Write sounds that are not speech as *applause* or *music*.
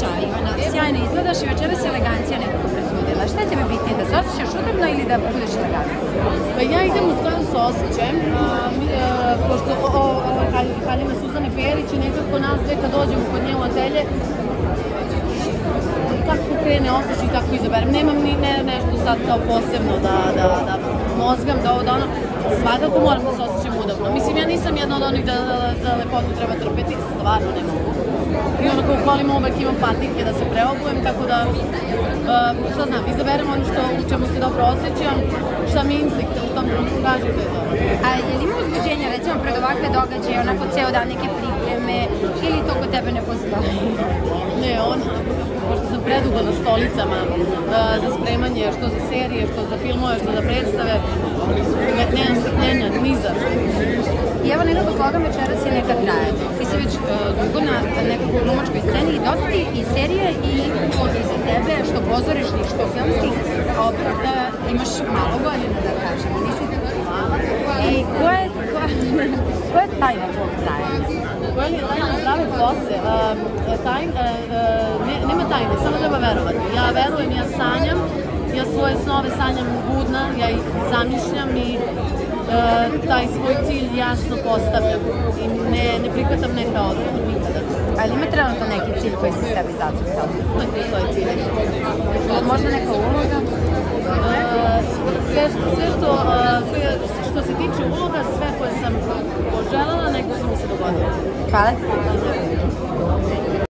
Ćao Ivana, sjajno izgledaš i večeras je elegancija nekako presudila. Šta je tebe bitnije, da se osjećaš udobno ili da budeš elegantna? Pa ja idem u skladu sa osjećajem, a, mi, a, pošto o, o, haljina Suzane Perić i nekako nas dve kad dođemo kod nje u atelje, kako krene osjećaj, kako izaberem. Nemam ni ne, nešto sad kao posebno da, da, da mozgam, da ovo da ono, svakako moram da se osjećam udobno. Mislim, ja nisam jedna od onih da, da za lepotu treba trpeti, stvarno ne mogu. I onako u kolima uvek imam patike da se preobujem, tako da, uh, šta znam, izaberem ono što, u čemu se dobro osjećam, šta mi instinkt u tom trenutku kaže da je dobro. A je li ima uzbuđenja, recimo, pred ovakve događaje, onako ceo dan neke pripreme, ili to kod tebe ne postoji? *laughs* Ne, on, pošto sam predugo na stolicama uh, za spremanje, što za serije, što za filmove, što za predstave, ne, nemam strpljenja, ni za što. I slogan večeras je neka traje. Ti si već uh, dugo na nekakvoj glumačkoj sceni i dosta ti i serije i za tebe, što pozorišnih, što filmskih, opet da imaš malo godina, da kažemo. Nisi mala. I ko je, ko, *laughs* ko je tajna tvojeg trajanja? Koja je tajna zdrave kose? Um, taj, uh, uh, ne, nema tajne, samo treba verovati. Ja verujem, ja sanjam, ja svoje snove sanjam budna, ja ih zamišljam i taj svoj cilj jasno postavljam i ne, ne prihvatam neka odgovor nikada. Ali ima trenutno neki cilj koji si sebi zacrtao? Neki svoje cilje. Možda neka uloga? Uh, sve, sve što, uh, sve što se tiče uloga, sve koje sam poželjala, neko su mi se dogodilo. Hvala.